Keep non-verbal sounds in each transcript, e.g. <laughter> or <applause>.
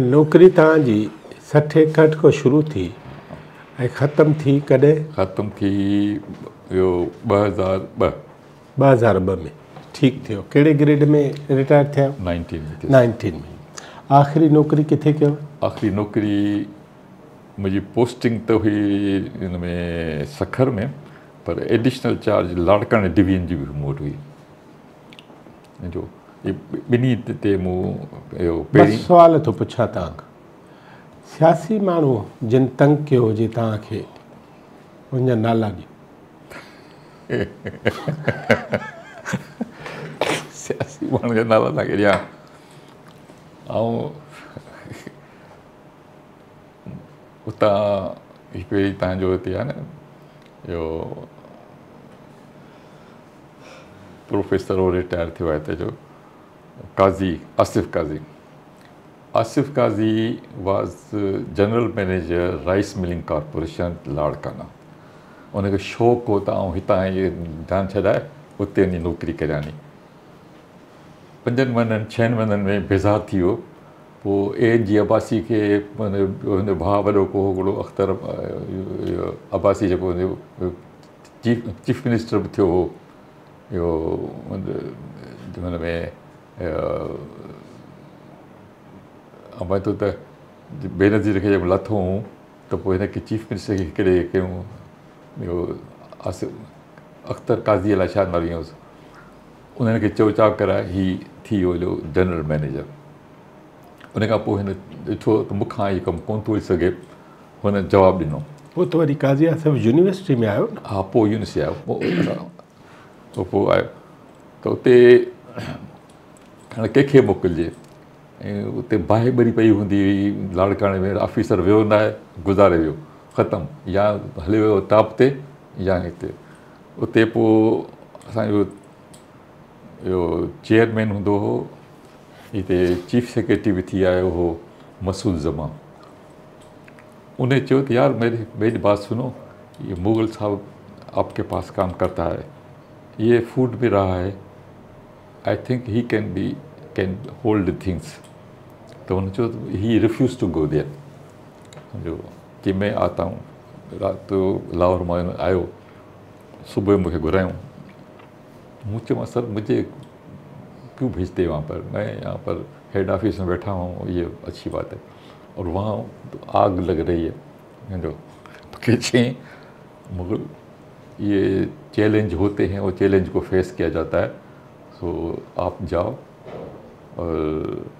نوڪري توهان جي سٺ ايڪهٺ کان شروع ٿي ۽ ختم ٿي ڪڏهن؟ ختم ٿي ويو ٻه هزار ٻه. ٻه هزار ٻه ۾. ٺيڪ ٿيو. ڪهڙي گريڊ ۾ رٽائر ٿيا؟ Nineteen ۾ nineteen ۾. آخري نوڪري ڪٿي ڪيو آخري نوڪري منهنجي پوسٽنگ ته هئي هن ۾ سکر ۾ پر ايڊشنل چارج لاڙڪاڻي ڊويجن جي به مون وٽ هئي. جو اهي ٻنهي تي مون اهو پهرين سوال ٿو پڇان توهان کان سياسي ماڻهو جن تنگ ڪيو هجي توهان کي ان جا نالا ڏيو. <laughs> سياسي ماڻهو جا نالا توهان کي ڏيان. ۽ اتان وري توهان جو هتي آهي نه اهو پروفيسر رٽائر ٿيو آهي هتي جو Qazi Asif Qazi Asif Qazi was general manager rice milling corporation Larkana ان کي شوق هو ته ۽ هتان اهي جان ڇڏائي اتي وڃي نوڪري ڪرياني پنجن مهينن ڇهن مهينن ۾ بيزار ٿي ويو پوءِ اي جي عباسي کي ڀاءُ وڏو ڪو هڪڙو اختر اهو عباسي جيڪو چيف چيف منسٽر به ٿيو هو اهو هن هن ۾ امان ته بينزير کي جب لٿو هن ته پوءِ هن کي چيف منسٽر کي هڪڙي ڪيون ٻيو آصف اختر ڪازيءَ لاءِ ڇا نالو هيس انهن کي چئو چاو ڪرائي هي ٿي ويو هيو جنرل مئنيجر ان کان پوءِ هن ڏٺو ته مون کان اهو ڪم ڪونه ٿو سگهي هن جواب ڏنو پوءِ ته وري ڪازي آصف يونيورسٽي ۾ آيو ها پوءِ يونيورسٽي آيو پوءِ پوءِ آيو ته اتي هاڻي ڪنهن کي موڪلجي؟ ۽ اتي باهه ٻري پئي هوندي هئي لاڙڪاڻي ۾ آفيسر ويو نه آهي گذاري ويو ختم. يا هلي ويو ٽاپ تي يا هتي. اتي پوءِ اسان جو اهو چيئرمين هوندو هو هتي چيف سيڪريٽري به ٿي آيو هو مسود زما. انهين چيو ته يار ميري ميري بات سنو يي مغل صاحب آپ ڪي پاس ڪام ڪرتا هي. يي فوڊ ۾ رها هي I think he can be can hold things तो उन्होंने ही रिफ्यूज़ टू गो देयर जो कि मैं आता हूँ रात जो लाहौर माँ आयो, सुबह मूंखे घुरायूं। मूं चयो सर, मुझे क्यों भेजते वहाँ पर? मैं यहाँ पर हेड ऑफ़िस में बैठा हूँ, ये अच्छी बात है। और वहाँ तो आग लग रही है। जो कि चें मुगल, ये चैलेंज होते हैं, वो चैलेंज को फेस किया जाता है। सो आप जाओ। और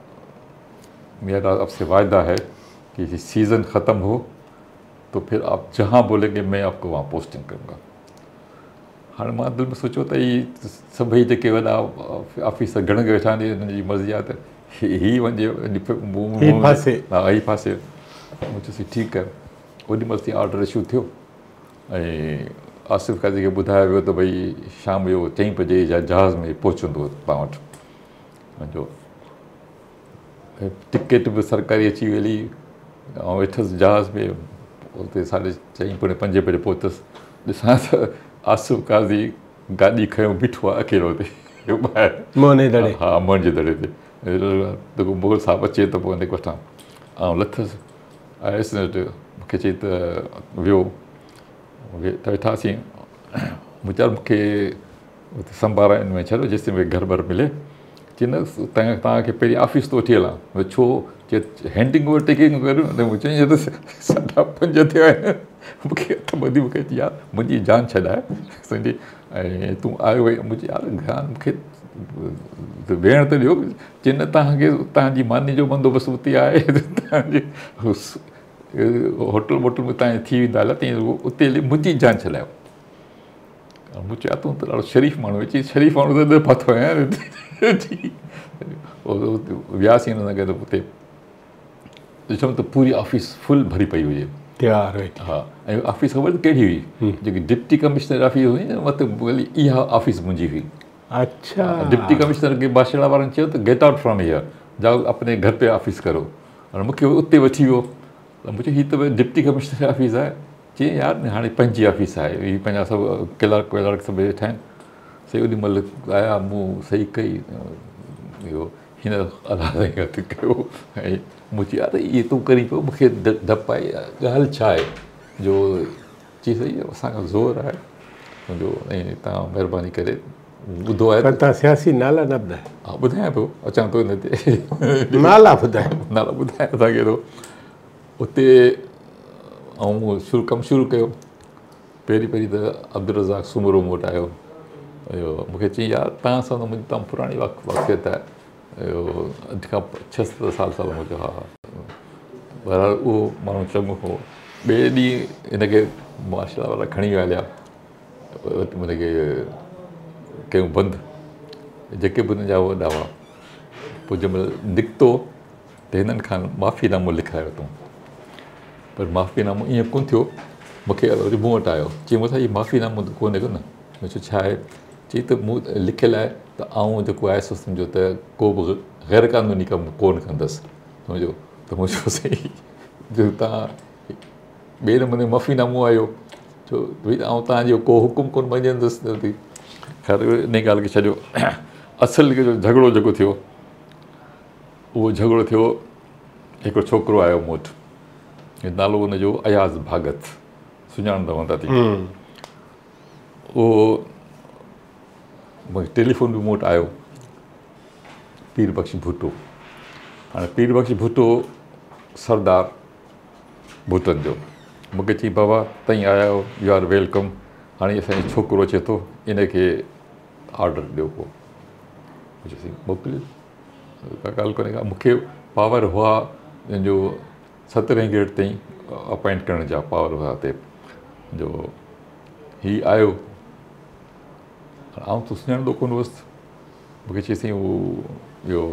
मेरा आपसे वायदा है कि सीज़न ख़त्म हो तो फिर आप जहाँ बोलेंगे मैं आपको वहाँ पोस्टिंग करूँगा। हाणे माँ दिलि में सोचियो त ही सभई जेके वॾा ऑफिसर घणनि वेठा आहिनि हिननि जी मर्ज़ी आहे त ही ही वञे ही पासे। हा। ही पासे मूं चयोसीं ठीकु आहे ओॾी महिल ऑर्डर इशू थियो ऐं آصف ڪازي کي ٻڌايو ويو ته ڀئي شام جو چئين بجي جا جهاز ۾ پهچندو توهان وٽ. منهنجو ٽڪيٽ به سرڪاري اچي ويلي. ۽ ويٺس جهاز ۾ اتي ساڍي چئين پوڻي پنجي بجي پهتس. ڏسان ته آصف ڪازي گاڏي کنيو بيٺو آهي اڪيلو هتي ٻاهر. ها من جي دڙي تي. مغل صاحب اچي ته پوءِ هن کي وٺان ۽ لٿس. آيس مون کي چئي ته ويو ته ويٺاسين چيو مون کي هتي سنڀارائڻ ۾ ڇڏو جيس تائين گهر بر ملي چئي نه توهان توهان کي پهرين آفيس تو وٺي هلان ڀئي ڇو چئي هينڊنگ اوور ٽيڪنگ ڪريو ته مون چئي ته ساڍا پنج ٿيا آهن مون کي هٿ ٻڌي مون کي يار منهنجي جان ڇڏائي سڄي ۽ تون آيو وئي منهنجي يار مون کي ويهڻ ته ڏيو چئي نه توهان کي توهان جي ماني جو بندوبست اتي آهي توهان جي هوٽل ووٽل ۾ توهان جي ٿي ويندا هليا تيئن اتي هلي منهنجي جان ڇڏايو مون چيو تون ته ڏاڍو شريف ماڻهو آهي چئي شريف ماڻهو ته فاٿو آهيان وياسين هن گڏ اتي ڏٺم ته پوري آفيس فل ڀري پئي هجي تيار ها ۽ آفيس خبر ڪهڙي هئي جيڪي ڊپٽي ڪمشنر آفيس هئي نه مطلب وري اها آفيس منهنجي هئي اڇا ڊپٽي ڪمشنر کي باشڙا وارن چيو ته گيٽ آئوٽ فرام هير جائو اپني گهر پي آفيس ڪرو مون کي اتي وٺي ويو ته مون چيو هيءَ ته ڊپٽي ڪمشنر آفيس آهي چئي يار هاڻي پنهنجي آفيس آهي هيءَ پنهنجا سڀ ڪلارڪ ولرڪ سڀ ويٺا آهن صحيح اوڏي مهل آيا مون صحيح ڪئي اهو هن هٿ ڪيو ۽ يار اهي تون ڪري پيو مون کي ڊپ آهي ڳالهه ڇا آهي جو چئي صحيح اسان کان زور آهي منهنجو ۽ توهان مهرباني ڪري ٻڌو آهي توهان سياسي نالا نه ٻڌايو ها ٻڌايان پيو اچان ٿو هن تي نالا ٻڌايو نالا ٻڌايان توهان کي ٿو اتي ۽ شروع ڪم شروع ڪيو. پهرين پهرين ته عبدل رزاڪ سمرو مون وٽ آيو. اهو مون کي چئي يار توهان سان منهنجي تمام پراڻي واق واقيت آهي. اهو اڄ کان ڇهه ست سال سال مون چيو ها ها. اهو ماڻهو چڱو هو. ٻئي ڏينهن هن کي مارشل وارا کڻي هليا هن کي ڪيون بند جيڪي به هن جا وڏا هئا پوءِ جنهن مهل نڪتو ته هنن کان مافينامو لکايو اٿئون پر مافينامو ائين ڪونه ٿيو مون کي وري مون وٽ آيو چئي مون سان هيءُ مافينامو ته ڪونهي ڪو نه مون چيو ڇا آهي چئي ته مون لکيل آهي ته آئون جيڪو آهي سو سمجهو ته ڪو به غير قانوني ڪم ڪونه ڪندس سمجهو ته مون چيو صحيح جو توهان ٻئي نموني مافينامو آيو ڇو ڀئي توهان جو ڪو حڪم ڪونه مڃندس ان ڳالهه کي ڇڏيو اصل جهڳڙو جيڪو ٿيو اهو جهڳڙو ٿيو هڪڙو ڇوڪرو آيو مون وٽ نالو هن جو اياز ڀاگت سڃاڻندا هوندا ٿي اهو ٽيليفون به مون وٽ آيو پير بخش ڀٽو هاڻي پير بخش ڀٽو سردار ڀوتن جو مون کي چئي بابا ٿئي آيا آهيو يو آر ويلڪم هاڻي اسان جو ڇوڪرو اچي ٿو ان کي آرڊر ڏيو چيوسين موڪليو ڪا ڳالهه ڪونهي ڪا مون کي پاور هئا جو سترهين گريڊ تائين اپائنٽ ڪرڻ جا پاور هئا جو هيءُ آيو. آئون ته سڃاڻندو ڪونه هئس مون کي چئيسين اهو اهو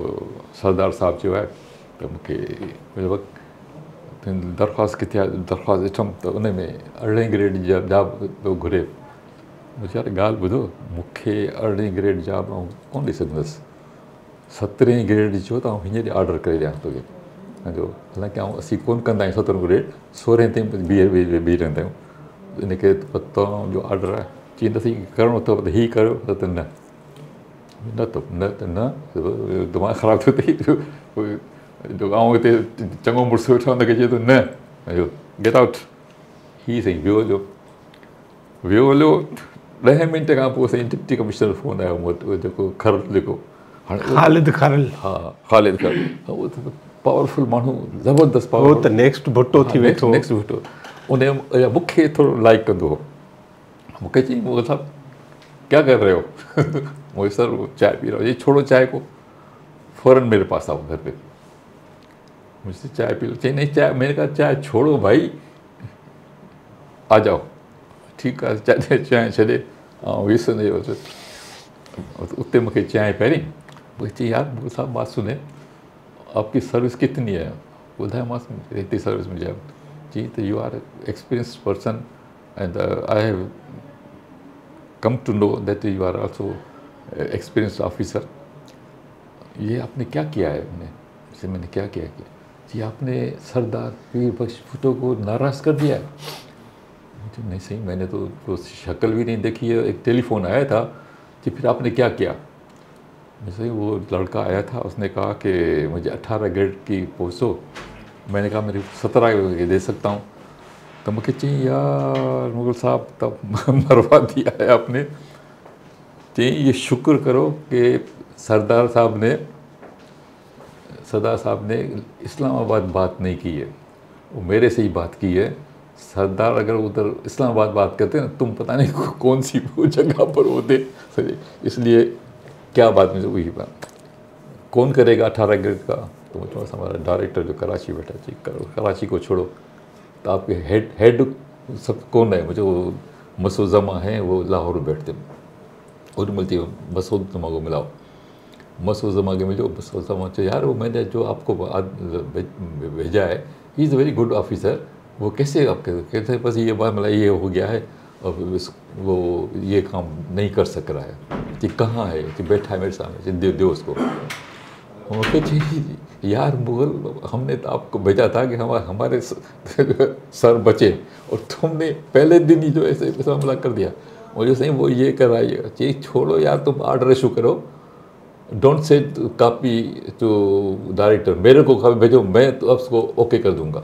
سردار صاحب چيو آهي ته مون کي درخواست ڪٿي آهي؟ درخواست ڏٺم ته ان ۾ ارڙهين گريڊ جا جاب ٿو گهري. ڳالهه ٻڌو مون کي ارڙهين گريڊ آئون ڪونه ڏيئي سگهندس. سترهين گريڊ چيو ته آئون هينئر آرڊر ڪري ڏيان توکي पंहिंजो हालाँकि आउं असीं कोन्ह कंदा आहियूं सतरहों ग्रेड सोरहें ताईं बीह बीह रहंदा आहियूं इनखे तव्हांजो ऑडर आहे चईंदासीं करिणो अथव त हीअ करियो न त न न त न त न दिमाग़ु ख़राबु थियो अथई जो आउं हिते चङो मुड़ुसु वेठो हुनखे चए थो न गेट आउट हीअ साईं वियो हलियो वियो हलियो ॾहें मिंट खां पोइ साईं डिप्टी कमिशनर फ़ोन आयो मूं वटि जेको खर जेको हाणे ख़ालिद खरल हा ख़ालिद खर उहो त पावरफुल माण्हू ज़बरदस्त पावर त नेक्स्ट भुट्टो थी वेठो नेक्स्ट वेठो उन मूंखे थोरो लाइक कंदो हो मूंखे चई मोगल साहब क्या कर रहे हो मुझे सर वो चाय पी रहा हूँ ये छोड़ो चाय को फ़ौरन मेरे पास आओ घर पे मुझसे चाय पी लो चाहिए नहीं चाय मैंने कहा चाय छोड़ो भाई आ जाओ ठीकु आहे चांहि चांहि छॾे ऐं विसंदे हुयुसि उते मूंखे चांहि पहिरीं मूंखे चई यार मुझे साहब बात सुने आपकी सर्विस कितनी है? ॿुधायोमांसि हिते सर्विस मिली जी तो you are experience person and I have come to know that you are also experience officer ये आपने क्या किया है मैंने जैसे मैंने क्या किया है? जी, आपने सरदार पीर बख्श भुट्टो को नाराज़ कर दिया है? मुझे नहीं, सही, मैंने तो वो शक्ल भी नहीं देखी है। एक टेलीफोन आया था कि फिर आपने क्या किया? जैसे वो लड़का आया था, उसने कहा कि मुझे अट्ठारह ग्रेड की पोस्टो मैंने कहा, मेरी सत्रह दे सकता हूँ। तो मूंखे चई यार, मुगल साहब तब <laughs> मरवा दिया है आपने। चई ये शुक्र करो कि सरदार साहब ने, सरदार साहब ने इस्लामाबाद बात नहीं की है। वो मेरे से ही बात की है। सरदार अगर उधर इस्लामाबाद बात करते ना, तुम पता नहीं कौन सी वो जगह पर होते इसलिए क्या बात में वही बात। कौन करेगा अठारह ग्रेड का? तो मुझे हमारा डायरेक्टर जो कराची बैठा जी कराची को छोड़ो। तो आपके हेड हेड सब कौन है? मुझे वो मसूद जमा हैं, वो लाहौर बैठते और मिलती है मसूद जमा को मिलाओ। मसूद जमा के मिलो मसूद जमा यार वो मैंने जो आपको भेजा है he is very good officer वो कैसे आपके कैसे बस ये बात मतलब ये हो गया है। और वो ये काम नहीं कर सक रहा है कि कहाँ है, कि बैठा है मेरे सामने दे, दो उसको। जी यार मुगल हमने तो आपको भेजा था कि हमारे हमारे <laughs> सर बचे और तुमने पहले दिन ही जो ऐसे हमला कर दिया। मुझे सही वो ये कराइए चाहिए छोड़ो यार, तुम ऑर्डर इशू करो। Don't say copy to director मेरे को खबर भेजो, मैं तो उसको ओके कर दूँगा।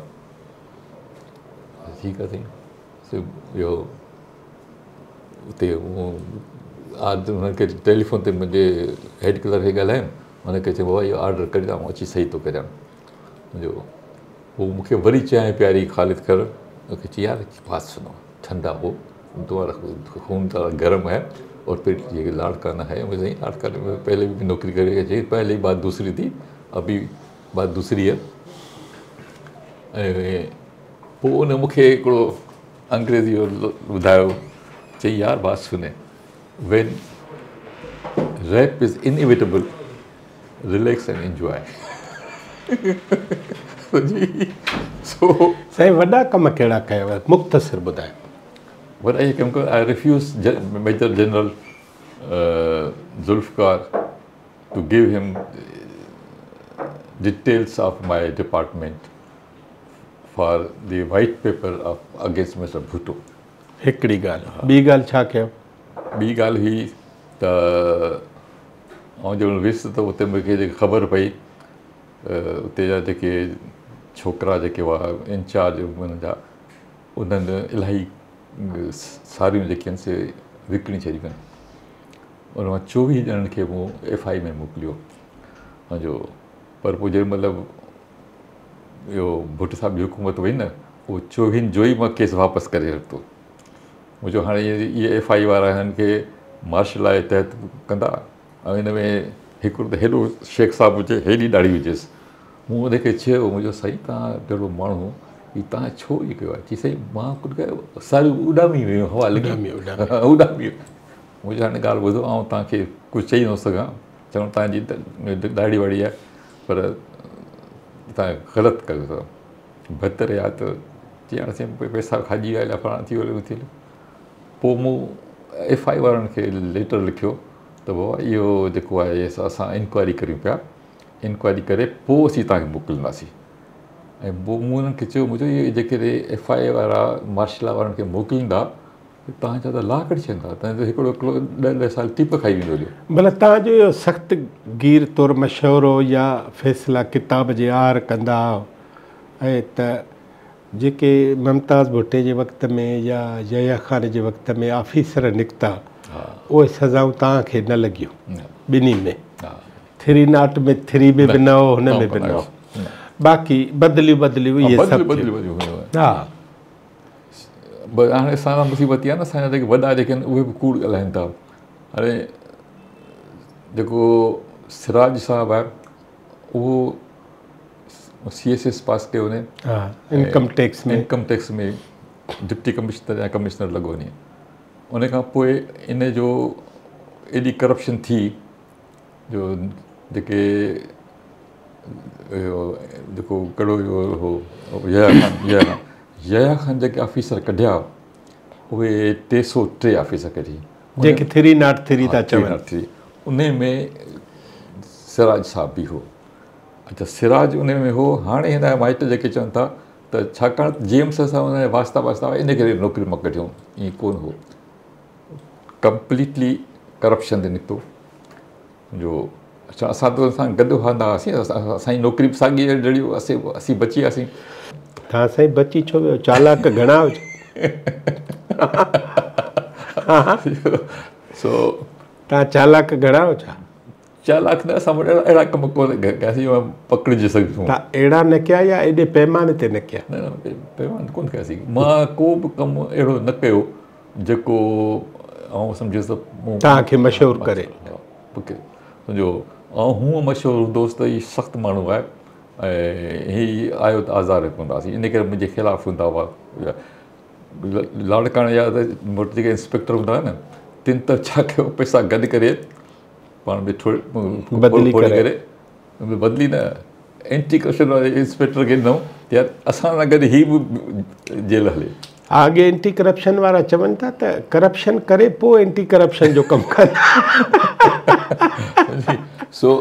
ठीकु आहे साईं इहो उते आज हुनखे टेलीफोन ते मुंहिंजे हेड क्लर्क खे ॻाल्हायुमि हुनखे चयो बाबा, इहो ऑडर करे अची सही थो करियाँ मुंहिंजो पोइ मूंखे वरी चांहि प्यारी ख़ालिद कर। यार बात सुनो, ठंडा हो खून थोड़ा गर्म है, और फिर ये लड़का न है मुझे लड़का ने पहले भी नौकरी करे चाहिए पहले बात दूसरी थी, अभी बात दूसरी है। पोइ उन अंग्रेज़ी ॿुधायो चाहिए यार बात सुने। When rape is inevitable relax and enjoy सो साईं वॾा कम कहिड़ा मुख़्तसिर ॿुधायो। वॾा इहे कयो I refuse major general Zulfikar to give him details of my department for that white paper of against mister Bhutto هڪڙي ڳالهه ٻي ڳالهه ڇا ڪيو ٻي ڳالهه هئي ته آئون جڏهن ويس ته اتي مون کي جيڪي خبر پئي اتي جا جيڪي ڇوڪرا جيڪي هئا انچارج هن جا انهن الاهي ا، ساريون جيڪي آهن سي وڪڻي ڇڏيون آهن ان مان چوويهه ڄڻن کي مون ايف آئي ۾ موڪليو. منهنجو پر پوءِ جيڏي مهل اهو ڀٽ صاحب جي حڪومت هئي نه اهو چوويهن جو ئي مان ڪيس واپس ڪري ورتو منهنجو هاڻي اهي اهي ايف آئي وارا هنن کي مارشل آهي تحت ڪندا. ۽ هن ۾ هڪڙو ته هيڏو شيخ صاحب هجي هيڏي ڏاڍي هجيس. مون هن کي چيو منهنجو سائين توهان جهڙو ماڻهو هي توهان ڇو اهو ڪيو آهي؟ چئي سائين مان ڪجهه ڪيو ساريون اڏامي ويون هوا لڳي. اڏامي، ويون <laughs> منهنجي هاڻي ڳالهه ٻڌو ۽ توهان کي ڪجهه چئي نه سگهان. چوڻ توهان جي ڏاڍي واڙي آهي پر توهان غلط ڪيو اٿو. بهتر يا ته چئي هاڻي سائين پئسا کاڄي ويا فلاڻا ٿي ويو ٿي پوءِ مون ايف آئي وارن کي ليٽر لکيو ته بابا اهو جيڪو آهي اسان انڪوائري ڪريون پيا انڪوائري ڪري پوءِ اسين توهان کي موڪلينداسين ۽ پوءِ مون هنن کي چيو منهنجو اهي جيڪي ايف آئي وارا مارشل وارن کي موڪليندا توهان ڇا ته لا ڪڍي ڇڏيندا توهان جو هڪڙو هڪڙو ڏهه ڏهه سال ٽيپ کائي ويندو هيو ڀلا توهان جو اهو سخت گر طور ڪتاب جي آر ڪندا ۽ ته جيڪي ممتاز ڀٽي جي وقت ۾ يا جيا خان جي وقت ۾ آفيسر نڪتا اهي سزائون توهان کي نه لڳيون ٻنهي ۾. ٿري ناٽ ۾ ٿري ۾ به نه هو هن ۾ به نه هو. باقي بدليون بدليون اهي سڀ ها. هاڻي اسان سان مصيبت اها آهي نه اسان جا جيڪي وڏا جيڪي آهن اهي به ڪوڙ ڳالهائين ٿا. هاڻي جيڪو سراج صاحب آهي اهو सी एस एस पास कयो हुन हा इनकम टैक्स में। इनकम टैक्स में डिप्टी कमिश्नर या कमिश्नर लॻो वञे उन खां पोइ इन जो एॾी करप्शन थी जो जेके जेको कहिड़ो हो यया खान यया खान यया खान जेके ऑफिसर कढिया उहे टे सौ टे ऑफिसर कढी। जेके थ्री नाट थ्री था चवनि थी उन में सिराज साहब बि हो। اڇا سراج ان ۾ هو هاڻي هن جا مائٽ جيڪي چون ٿا ته ڇاڪاڻ جيمس سان هن جا واستا واستا هئا ان ڪري نوڪري مان ڪڍيون ائين ڪونه هو. ڪمپليٽلي ڪرپشن تي نڪتو. جو اڇا اسان ته اسان گڏ هلندا هئاسين اسان اسان جي نوڪري به ساڳي جهڙي اسين اسين بچي وياسين توهان سائين بچي ڇو ويو؟ چالاڪ گهڻا هجو سو <laughs> <laughs> توهان چالاڪ گهڻا ڇا چالاڪ نه اسان وٽ اهڙا اهڙا ڪم ڪونه ڪياسين جو پڪڙجي سگهون توهان اهڙا نه ڪيا يا ايڏي پيماني تي نه ڪيا نه نه پي- پيماني ڪونه ڪياسين مان ڪو به ڪم اهڙو نه ڪيو جيڪو ۽ سمجهيس ته توهان کي مشهور ڪري سمجهو ۽ هونئن مشهور هوندوس ته هيءُ سخت ماڻهو آهي ۽ هيءُ آيو ته آزاد رکنداسين ان ڪري منهنجي خلاف هوندا هئا لاڙڪاڻي جا ته جيڪي انسپيڪٽر هوندا هئا نه تن ته ڇا ڪيو پئسا گڏ ڪري پاڻ ۾ ٿوري بدلي ڪري. بدلي نه اينٽي ڪرپشن واري انسپيڪٽر کي ڏنئون يار اسان سان گڏ هي به جيل هلي اڳي اينٽي ڪرپشن وارا چون ٿا ته ڪرپشن ڪري پوءِ اينٽي ڪرپشن جو ڪم ڪن سو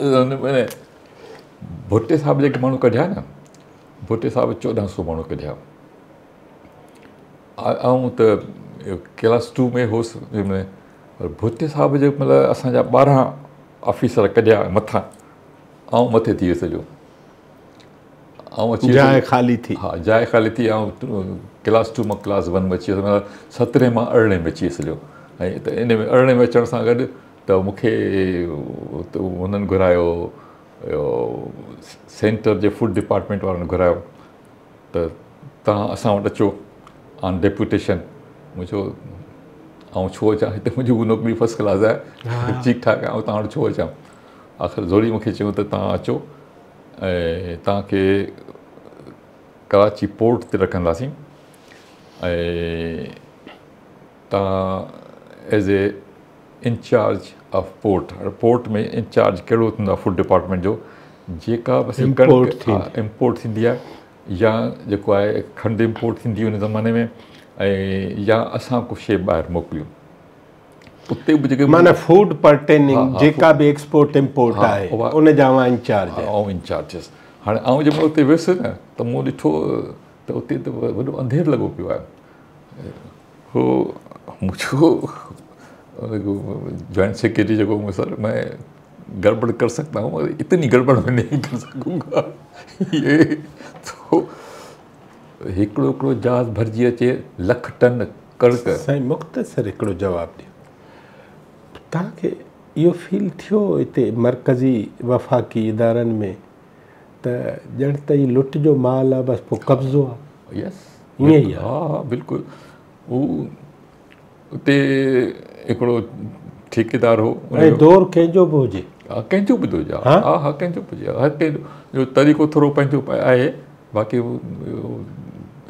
هن ۾ ڀٽي صاحب جيڪي ماڻهو ڪڍيا نه ڀٽي صاحب چوڏهن سؤ ماڻهو ڪڍيا ۽ ته ڪلاس ٽو ۾ هوس پر ڀٽي صاحب جي مهل اسان جا ٻارهن آفيسر ڪڍيا مٿان ۽ مٿي ٿي ويو سڄو ۽ اچي جاءِ خالي ٿي. ها جاءِ خالي ٿي ۽ ڪلاس ٽو مان ڪلاس ون ۾ اچي ويس مطلب سترهين مان ارڙهين ۾ اچي ويس سڄو ۽ ته ان ۾ ارڙهين ۾ اچڻ سان گڏ ته مون کي هنن گهرايو اهو سينٽر جي فوڊ ڊپارٽمينٽ وارن گهرايو. ته توهان اسان وٽ اچو آن ڊيپيوٽيشن منهنجو ۽ ڇو اچان؟ هتي منهنجي اها نوڪري فرسٽ ڪلاس آهي. ٺيڪ ٺاڪ آهي. ۽ توهان وٽ ڇو اچان؟ آخر زوري مون کي چيون ته توهان اچو. ۽ توهان کي ڪراچي پورٽ تي رکنداسين. ۽ توهان as a incharge of port port ۾ incharge ڪهڙو ٿيندو آهي فوڊ ڊپارٽمينٽ جو؟ جيڪا بس امپورٽ ٿيندي. آهي. يا جيڪو آهي کنڊ امپورٽ ٿيندي هئي ان زماني ۾ ऐं या असां कुझु शइ ॿाहिरि मोकिलियूं। उते बि जेके माना फ़ूड पर्टेनिंग जेका बि एक्सपोर्ट इम्पोर्ट आहे उन जा माँ इंचार्ज हा, ऐं इंचार्जिस हाणे आउं जंहिंमहिल उते वियुसि न त मूं ॾिठो त उते त वॾो अंधेरु लॻो पियो आहे। हो मुझको जॉइंट सेक्रेटरी जेको मूं सर मैं गड़बड़ कर सकता हूँ इतनी गड़बड़ में नहीं कर सकूँगा। ये तो هڪڙو هڪڙو جهاز ڀرجي اچي لک ٽن ڪڻڪ. سائين مختصر هڪڙو جواب ڏيو. توهان کي اهو فيل ٿيو هتي مرڪزي وفاقي ادارن ۾ ته ڄڻ ته لٽ جو مال آهي بس پوءِ قبضو آهي؟ يس ائين ئي آهي. ها ها بلڪل. هو اتي هڪڙو ٺيڪيدار هو ۽ دور ڪنهن جو به هجي؟ ها ڪنهن جو به ٿو هجي ها؟ ها ڪنهن جو به هجي. هر ڪنهن جو طريقو ٿورو پنهنجو آهي باقي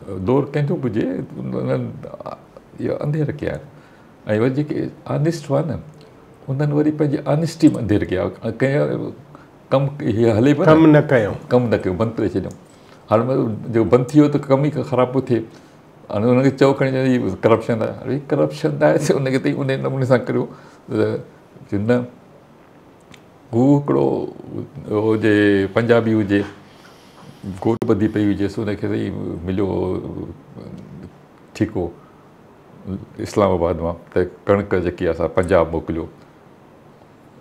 دور ڪنهن جو به هجي انهن اهو انڌير ڪيا آهن ۽ وري جيڪي آنسٽ هئا نه انهن وري پنهنجي آنسٽي ۾ انڌير ڪيا ڪنهن ڪم هيءَ هلي پيو نه ڪم نه ڪيون ڪم نه ڪيو بند ڪري ڇڏيئون هاڻي جيڪو بند ٿي ويو ته ڪم ئي خراب پيو ٿئي هاڻي هن کي چئو کڻي هيءَ ڪرپشن آهي اري ڪرپشن آهي ته هن کي ته ان نموني سان ڪريو چيو نه هو هڪڙو هجي پنجابي هجي گوٽ ٻڌي پئي هجيس هن کي صحيح مليو ٺيڪ اسلاماباد مان ته ڪڻڪ جيڪي آهي اسان پنجاب موڪليو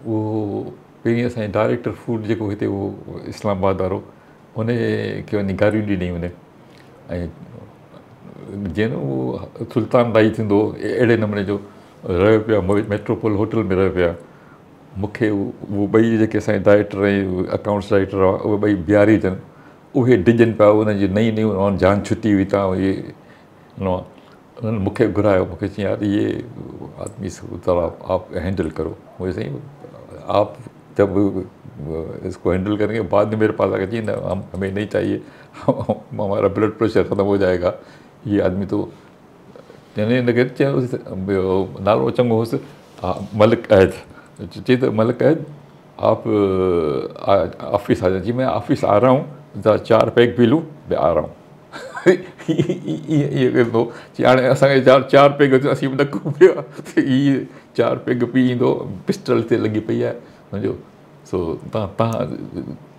اهو پهرين اسان جي ڊائريڪٽر فوڊ جيڪو هتي اهو اسلاماباد وارو ان کي وڃي گاريون ڏنئي ان ۽ نه اهو سلطان رائي ٿيندو اهڙي نموني جو رهيو پيا ميٽروپول هوٽل ۾ رهيو پيا مون کي اهو ٻئي جيڪي اسان جي ڊائريڪٽر ۽ اڪائونٽس ڊائريڪٽر هئا اهي ٻئي بهاري اٿن पिया उन्हनि जी नई नयूं जान छुटी हुई, तव्हां इहे न उन्हनि मूंखे घुरायो यार ये आदमी आप हैंडल करो। मुझे सही आप जब इसको हैंडल करेंगे, बाद में मेरे पास आकर जी ना, हम, हमें नहीं चाहिए हमारा ब्लड प्रेशर ख़त्म हो जाएगा। ये आदमी तो चयोसि नालो हुउसि हा मलिक अहद। चई त मलिक आप ऑफ़िस आ जाए। जी, मैं ऑफ़िस आ रहा हूँ ज़रा चार पैक पी लूँ मैं आ रहा हूँ ईअं कंदो हाणे असांखे चार चार पैग असीं बि न पिया, त इहे चार पैग पी ईंदो, पिस्टल ते लॻी पई आहे मुंहिंजो सो तव्हां तव्हां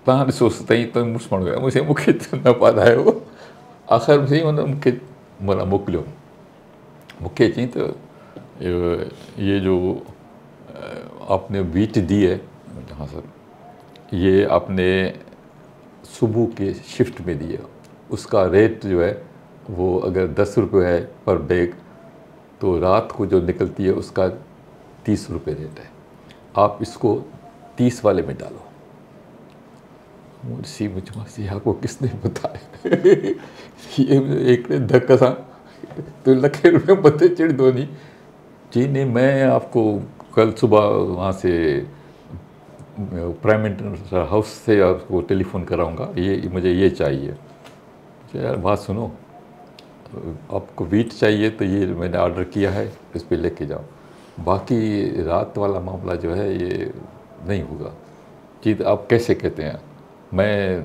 तव्हां ॾिसोसि तई त न पाधायो आख़िर सही हुन मूंखे माना चई त, ये जो आपने वीट दी है हाँ सर, ये आपने सुबह के शिफ्ट में दी है। उसका रेट जो है, वो अगर दस रुपये है पर बैग तो रात को जो निकलती है, उसका तीस रुपये रेट है। आप इसको तीस वाले में डालो। मुंशी, मुझे आपको किसने बताया? <laughs> ये एक ने धक्का सा तो लखे रुपये मथे चिड़ दो नहीं। जी नहीं, मैं आपको कल सुबह वहाँ से प्राइम मिनिस्टर हाउस से आपको टेलीफोन कराऊँगा। ये मुझे ये चाहिए। यार बात सुनो। आपको वीट चाहिए तो ये मैंने ऑर्डर किया है, इस पर लेके जाओ। बाकी रात वाला मामला जो है, ये नहीं होगा। जी तो आप कैसे कहते हैं? मैं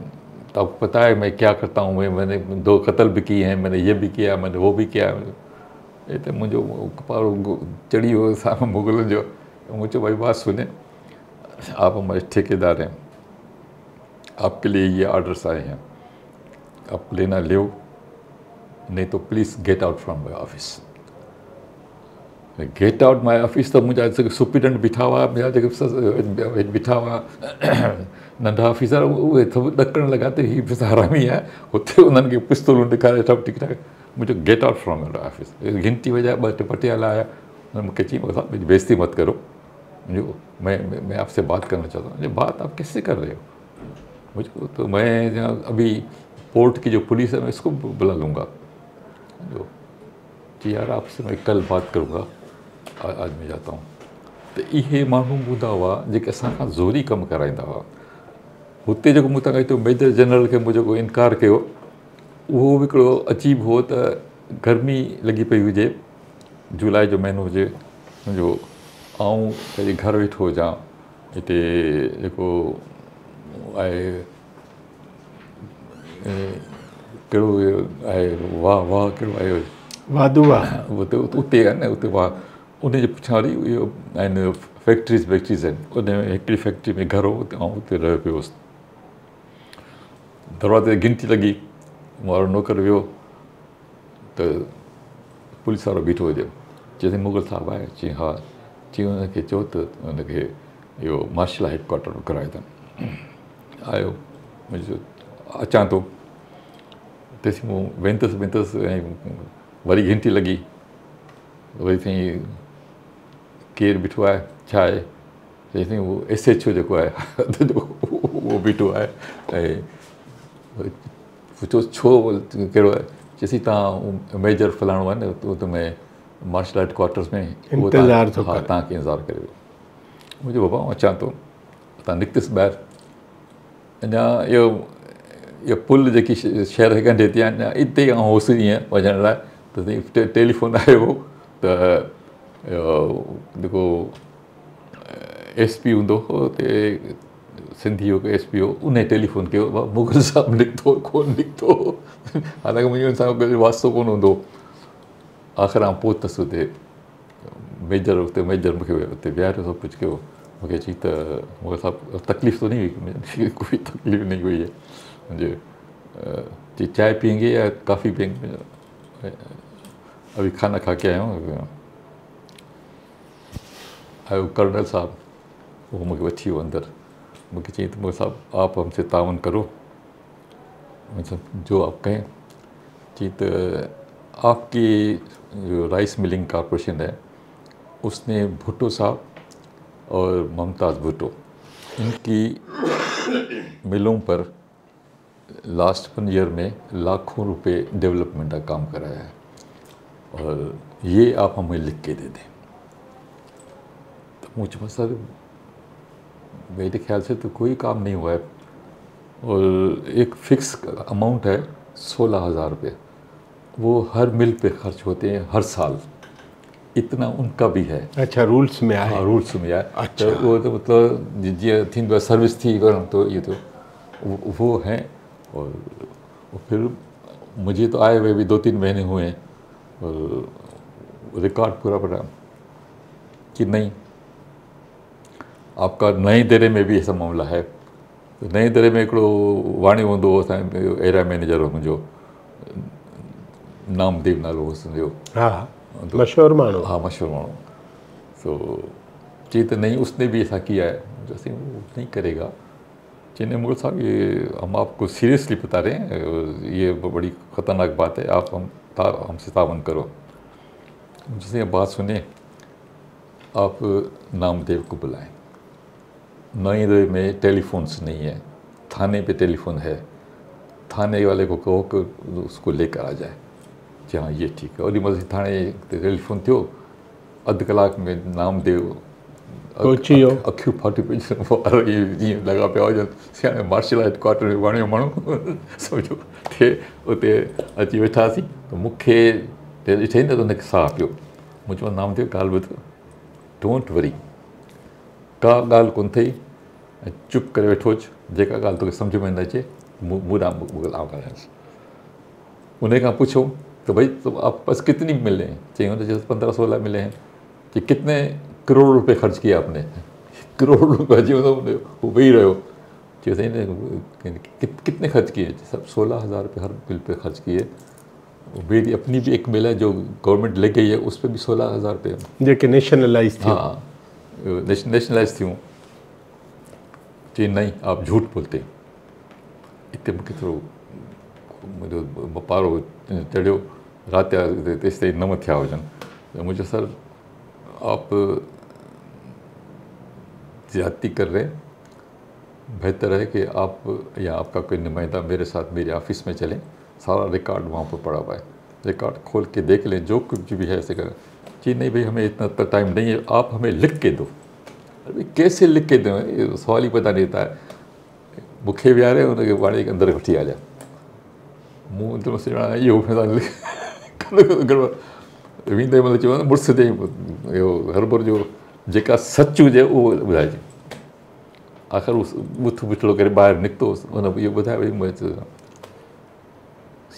तो आपको पता है मैं क्या करता हूँ? मैं, मैंने दो कत्ल भी किए हैं, मैंने ये भी किया, मैंने वो भी किया। ये तो मुझे चढ़ी हो सारा मुगल जो मुझे भाई बात सुने। आप हमारे ठेकेदार हैं। आपके लिए ये ऑर्डर्स आए हैं। आप लेना ले नहीं तो please get out from my office get out my office त मुंहिंजा जेके सुपिरिटेंट बीठा हुआ मुंहिंजा जेके सस- बीठा हुआ नंढा ऑफिसर उहे सभु ॾकणु लॻा त बि हरामी आहे हुते उन्हनि खे पिस्तूलूं ॾेखारे सभु ठीक ठाक मुंहिंजो गेट आउट फ्रॉम ऑफ़िस गिनती वॼाए ॿ टे पटियाला आया उन्होंने मूंखे चई मुझे बेइज्जती मत करो। मुझे مين مين، آپسي بات ڪرنا چاهتا هون. مجهي بات آپ ڪسسي ڪر رهي هو؟ مجهڪو تو مين اڀي پورٽ ڪه جو پوليس هي مين اسڪو بلا لونگا. جو جي يار آپسي مين ڪل بات ڪرونگا. آج مين جاتا هون. ته اهي ماڻهو هوندا هئا جيڪي اسان کان زوري ڪم ڪرائيندا هئا. هتي جيڪو مون توهان کي ميجر جنرل کي مون جيڪو انڪار ڪيو اهو به هڪڙو عجيب هو ته گرمي لڳي پئي هجي. جولاءِ جو مهينو هجي منهنجو آئون ڪڏهن گهر ويٺو هجان هتي جيڪو آهي ڪهڙو آهي واهه واهه ڪهڙو آهي واڌو آهي اتي اتي آهي نه اتي واهه ان جي پٺيان وري اهو آهن فيڪٽريز ويڪٽريز آهن ان ۾ هڪڙي فيڪٽري ۾ گهر هو ۽ اتي رهيو پيو هئس دروازي تي گنتي لڳي وارو نوڪر ويو ته پوليس وارو بيٺو هجي چئين مغل صاحب آهي چئين ها چئين هن کي چيو ته هن کي اهو مارشل هيڊڪواٽر ڪرائي اٿن. آيو منهنجو اچان ٿو. تيس مون ويندس ويندس ۽ وري گهنٽي لڳي. وري چئين ڪير بيٺو آهي؟ ڇا آهي؟ چئين اهو ايس ايڇ او جيڪو آهي <laughs> اهو بيٺو آهي. ۽ وري پڇو ڇو ڪهڙو آهي؟ چئيس توهان ميجر فلاڻو آهي نه اهو ته مين مارشل آرٽ ڪوارٽرس ۾ انتظار ٿو ها ڪري. توهان کي انتظار ڪري. منهنجو بابا آئون اچان ٿو توهان نڪتس ٻاهر اڃا اهو اهو پل جيڪي شهر کي ڳنڍي ٿي اڃا هتي ئي آئون هوس ائين وڃڻ لاءِ ته ٽيليفون آيو ته جيڪو ايس پي هوندو هو هتي سنڌي جو ايس پي هو ان ٽيليفون ڪيو "واهه، مغل صاحب نڪتو ڪونه نڪتو؟ حالانڪه منهنجو هن سان واستو ڪونه هوندو आख़िर पहुतसि हुते मेजर हुते मेजर मूंखे विहारियो सभु कुझु कयो मूंखे चई त मूंखे सभु तकलीफ़ तो नहीं हुई कोई तकलीफ़ नहीं हुई है मुझे अ, चई चाय पियेंगे या कॉफ़ी पियेंगे अभी खाना खा के आया हूँ आयो कर्नल साहब वो मूंखे वठी वियो अंदरि मूंखे चई त मूंखे साहब आप हमसे तावन करो जो आप कहें चई त आपकी जो राइस मिलिंग कॉरपोरेशन है, उसने भुट्टो साहब और ममताज़ भुट्टो, इनकी मिलों पर लास्ट वन ईयर में लाखों रुपए डेवलपमेंट का काम कराया है। और ये आप हमें लिख के दे दें। तो मुझे सर, मेरे ख्याल से तो कोई काम नहीं हुआ है। और एक फिक्स अमाउंट है सोलह हज़ार रुपये वो हर मिल पे खर्च होते हैं हर साल। इतना उनका भी है। अच्छा रूल्स में आहे हा रूल्स में आहे अच्छा। त उहो त मतिलबु जी- थींदो सर्विस थी तो इहो तो वो वो हैं और फिर मुझे तो आए हुए भी दो तीन महीने हुए हैं और रिकॉर्ड पूरा पड़ा कि नहीं आपका नए दरे में भी ऐसा मामला है। नए दरे में हिकिड़ो वाणी हूंदो हो एरिया मैनेजर हो मुंहिंजो नामदेव नालो हो सम्झो हा मशहूरु माण्हू हाँ मशहूर माण्हू तो चई त नहीं उसने भी ऐसा किया है जैसे वो नहीं करेगा। चीने मुगल साहब ये हम आपको सीरियसली बता रहे हैं ये बड़ी ख़तरनाक बात है आप हम ता, हमसे तावन करो। जैसे ये बात सुने आप नामदेव को बुलाएँ। नई दर में टेलीफोन्स नहीं है थाने पे टेलीफोन है। थाने वाले को कहो कि उसको लेकर आ जाए। जी हाँ ये ठीक है। ओॾी महिल थाणे ते टेलीफोन थियो अधु कलाक में नामदेव पहुची वियो। अखियूं फाटी पई वार इहे जीअं लॻा पिया हुजनि सियाणे मार्शल आर्ट क्वार्टर में वणियो माण्हू। <laughs> सम्झो थिए उते अची वेठासीं त मूंखे ते ॾिठई न त हुनखे साह पियो। मूं चयो नामदेव ॻाल्हि ॿुध डोंट वरी का ॻाल्हि कोन अथई ऐं चुप करे वेठो अचु जेका ॻाल्हि तोखे सम्झ में न अचे मूं मूं ॾांहुं ॻाल्हायांसि उन खां पुछो त भाई तो आप बस कितनी मिले हैं चई हुन चयो पंद्रह सोलह मिले हैं कि कितने करोड़ रुपए खर्च किए आपने? <laughs> करोड़ रुपए अची वेंदो वो वेही रहियो चयो साईं न, कि- कितने खर्च किए? सब सोलह हज़ार रुपये हर बिल पे खर्च किए। मेरी अपनी भी एक मिल है जो गवर्नमेंट ले गई है उस पर भी सोलह हज़ार रुपये जेके नेशनलाइज़ हाँ नेश, नेशनलाइज़ थियूं चई नहीं आप झूठ बोलते इतने मूंखे थोरो मुंहिंजो पारो चढ़ियो राति जा तेसि ताईं नम थिया हुजनि त मुंहिंजो सर, आप ज्यादती कर रहे बेहतर है कि आप या आपका कोई नुमाइंदा मेरे साथ मेरे ऑफ़िस में चलें। सारा रिकॉर्ड वहाँ पर पड़ा हुआ है। रिकॉर्ड खोल के देख लें, जो कुछ भी है ऐसे करें जी नहीं भाई, हमें इतना तो टाइम नहीं है। आप हमें लिख के दो। अरे कैसे लिख के दें? ये सवाल ही पता नहीं था मूंखे विहारे हुनखे वाणी अंदरि वठी हलिया मूं अंदरि सुञाणा इहो ويندي مهل چيو مڙس چئي اهو هربر جو جيڪا سچ هجي اهو ٻڌائجي آخر اهو ڪري ٻاهر نڪتو هن اهو مون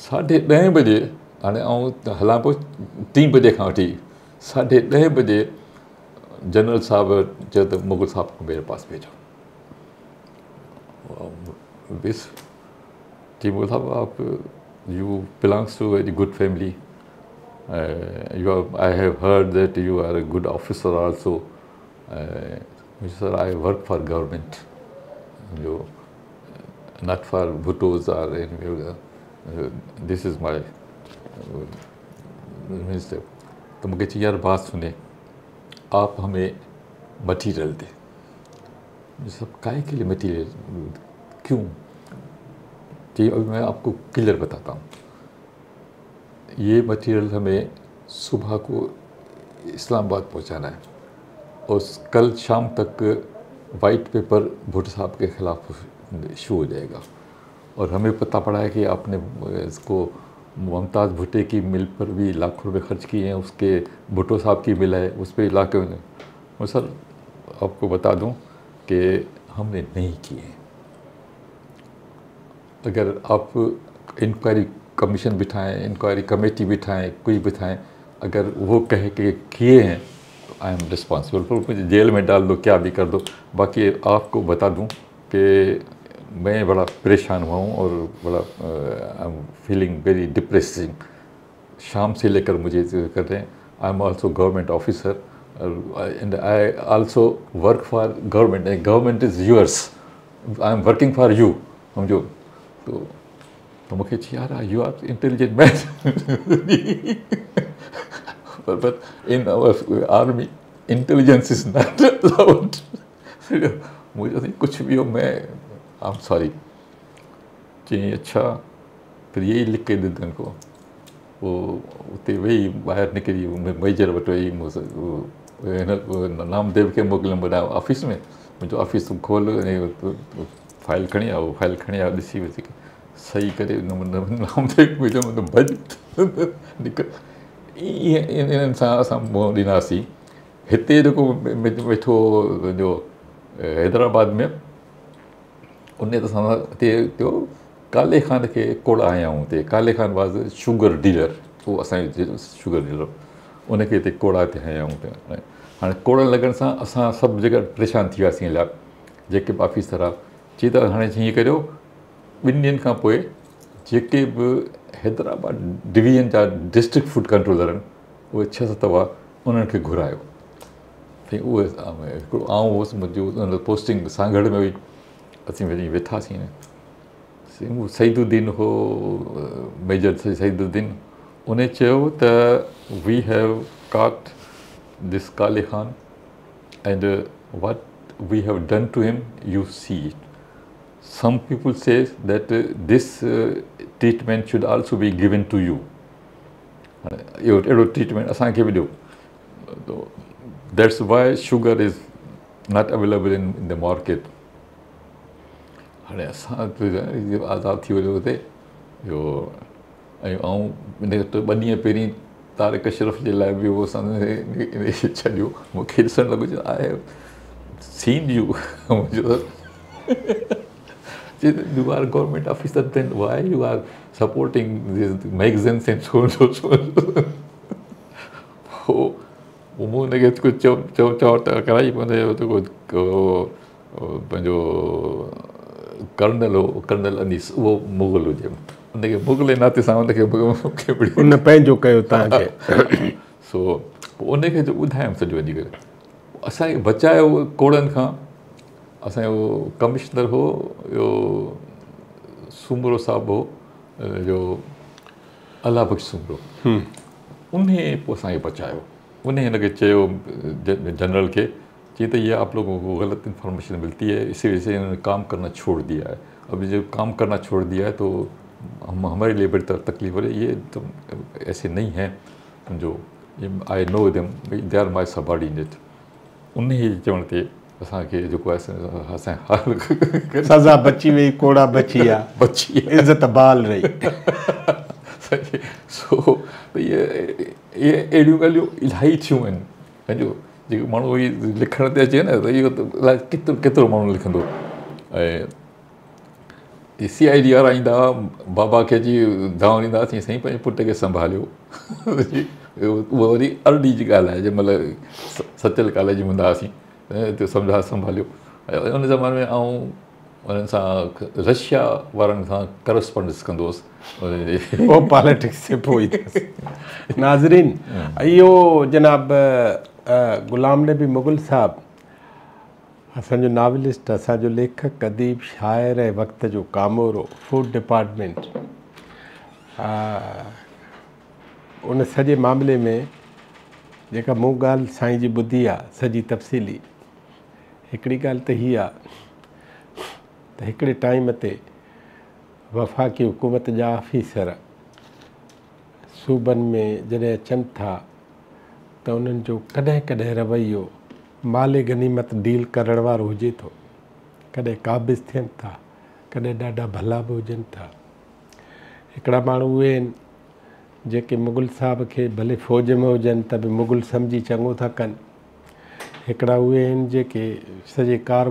ساڍي ڏهين بجي هاڻي آئون هلان پيو ٽين بجي کان وٺي ساڍي ڏهين بجي جنرل صاحب چيو ته مغل صاحب ڪو ميري پاس ڀيجو this Timur صاحب آپ to a very good family uh, you are I have heard that you are a good officer also uh, sir I work for government you not for bhuttos or any uh, this is my uh, minister तो मुझे चाहिए यार बात सुने आप हमें material दें सब काय के लिए मटीरियल क्यों कि अभी मैं आपको क्लियर बताता हूँ ये मटेरियल हमें सुबह को इस्लामाबाद पहुँचाना है। और कल शाम तक वाइट पेपर भुट्टो साहब के ख़िलाफ़ शो हो जाएगा। और हमें पता पड़ा है कि आपने इसको मुमताज़ भुट्टे की मिल पर भी लाखों रुपए खर्च किए हैं, उसके भुट्टो साहब की मिल है, उस पर में। और सर, आपको बता दूँ कि हमने नहीं किए अगर आप इंक्वायरी कमीशन बिठाएँ इंक्वायरी कमेटी बिठाएँ कुछ बिठाएँ, अगर वो कहे कि किए हैं तो आई एम रिस्पॉन्सिबल पर मुझे जेल में डाल दो, क्या भी कर दो। बाकी आपको बता दूँ कि मैं बड़ा परेशान हुआ हूँ और बड़ा I am feeling very depressing शाम से लेकर मुझे कर रहे हैं I am also government officer and I also work for government government is yours I am working for you समझो? तो तो मूंखे चई यार you are intelligent man but in our army, intelligence is not <laughs> allowed. मुझे कुछ भी हो, मैं आई एम सॉरी चई अच्छा फिर यही लिख के ॾिननि को पोइ उते वेही ॿाहिरि निकिरी मेजर वटि वेही हिन नामदेव खे मोकिलियमि वॾा ऑफ़िस में। मुंहिंजो ऑफ़िस खोल ऐं फ़ाइल खणी आयो फ़ाइल खणी आयो ॾिसी वठी صحيح ڪري ڀڄ ائين انهن سان اسان منهن ڏناسين هتي جيڪو ويٺو جو حيدرآباد ۾ ان ته اسان هتي ٿيو ڪالي خان کي ڪوڙا آيا آهيون هتي Kali Khan was sugar dealer اهو اسان جو شگر ڊيلر ان کي هتي ڪوڙا تي هيا آهيون هاڻي ڪوڙن لڳڻ سان اسان سڀ جڳهه پريشان ٿي وياسين لاءِ جيڪي به آفيسر آهي چئي ته هاڻي هيئن ڪريو ٻن ڏينهن کان پوءِ جيڪي به حيدرآباد ڊويجن جا ڊسٽرڪٽ فوڊ ڪنٽرولر آهن اهي ڇهه ست هئا انهن کي گهرايو سائين اهي هڪڙو آئون هئس منهنجو پوسٽنگ سانگڙ ۾ هئي اسين وڃي ويٺاسين سئيددين هو ميجر سئيددين ان چيو ته we have caught this Kali Khan and what we have done to him you see it some people say that uh, this uh, treatment should also be given to you. اهو اهڙو treatment اسان کي به ڏيو that's why sugar is not available in the market هاڻي اسان آزاد ٿي ويو هتي اهو ۽۽ ان ٻه ڏينهن پهرين تارڪ اشرف جي لاءِ به اهو ڇڏيو مون کي ڏسڻ لڳو سين you you are government officer, then why you are supporting these magazines and so on so so پوءِ مون هن کي ڪجهه چئو چئو چئو ته ڪرائي پوندو پنهنجو ڪرنل هو ڪرنل انيس اهو مغل هجي ان کي موڪلي ناتي سان پنهنجو ڪيو توهان کي سو پوءِ ان کي جو ٻڌايم سڄو وڃي ڪري اسان کي بچايو ڪوڙن کان असांजो कमिशनर हो इहो सुमरो साहिबु हो जो अला बख़्श सुमरो। उन पोइ असांखे बचायो। उन हिनखे चयो जनरल खे चई त ये आप लोगों को गलत इन्फॉर्मेशन मिलती है इसी वजह से इन्होंने काम करना छोड़ दिया है। अब जब काम करना छोड़ दिया है तो हम हमारे लिए बड़ी तकलीफ़ हो रही है। ये तो ऐसे नहीं है। जो I know them they are my subordinate उन ई चवण ते اسان کي جيڪو آهي اسان جو سزا بچي وئي ڪوڙا بچي ويا. <laughs> بچي. عزت بال رهي. سو ته اهي اهي اهڙيون ڳالهيون الاهي ٿيون آهن. پنهنجو جيڪو ماڻهو اهي لکڻ تي اچي نه ته اهو الائي ڪيترو ڪيترو ماڻهو لکندو. ۽ سي آئي ڊي وارا ايندا هئا بابا کي اچي داو ڏيندا هئاسين سائين پنهنجي پٽ کي سنڀاليو. <laughs> اها وري ارڙي جي ڳالهه آهي جنهن مهل سچل ڪاليج ۾ هوندا هئاسين تيو سمجهان سنڀاليو ۽ ان زماني ۾ آئون انهن سان رشيا وارن سان ڪرسپانڊينس ڪندو هئس وو پاليٽڪس سي پوءِ اٿس ناظرين اهو جناب غلام نبي مغل صاحب اسان جو ناولسٽ اسان جو ليکڪ اديب شاعر ۽ وقت جو ڪامورو فوڊ ڊپارٽمينٽ ان سڄي معاملي ۾ جيڪا مون ڳالهه سائين جي ٻڌي آهي سڄي تفصيلي هڪڙي ڳالهه ته هيءَ آهي ته هڪڙي ٽائيم تي وفاقي حڪومت جا آفيسر صوبن ۾ جڏهن اچن ٿا ته انهن جو ڪڏهن ڪڏهن رويو مالي گنيمت ڊيل ڪرڻ وارو هجي ٿو. ڪڏهن قابض ٿين ٿا ڪڏهن ڏاڍا ڀلا به هجن ٿا. هڪڙا ماڻهو اهي آهن جيڪي مغل صاحب کي ڀلي فوج ۾ هجن ته به مغل سمجهي چڱو ٿا ڪن هڪڙا اهي آهن جيڪي سڄي ڪار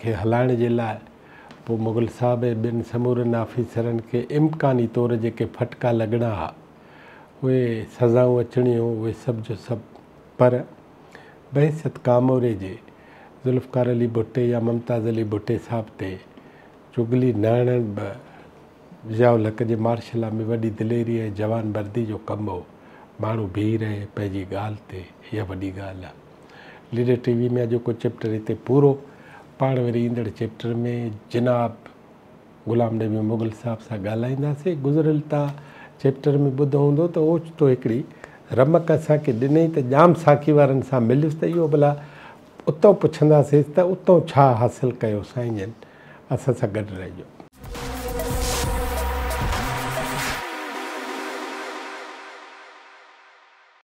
کي هلائڻ جي لاءِ پوءِ مغل صاحب ٻن سمورن آفيسرن کي امڪاني طور جيڪي فٽڪا لڳڻا هئا اهي سزائون اچڻيون اهي سڀ جو سڀ. پر بهسيت ڪاموري جي زلفڪار علي ڀٽي يا ممتاز علي ڀٽي صاحب تي چگلي نه به زيائل حق جي مارشل ۾ وڏي دليري ۽ جوان وردي جو ڪم هو. ماڻهو بيهه رهي پنهنجي ڳالهه تي اها وڏي ڳالهه آهي ليڊر ٽي وي ۾ اڄوڪو چيپٽر هتي پورو پاڻ وري ايندڙ چيپٽر ۾ جناب غلام نبي مغل صاحب سان ڳالهائينداسين. گذريل توهان چيپٽر ۾ ٻڌو هوندو ته اوچتو هڪڙي رمڪ اسان کي ڏنئي ته جام ساکي وارن سان مليس ته اهو ڀلا اتان پڇنداسين ته اتان ڇا حاصل ڪيو سائين جن اسان سان گڏ رهجو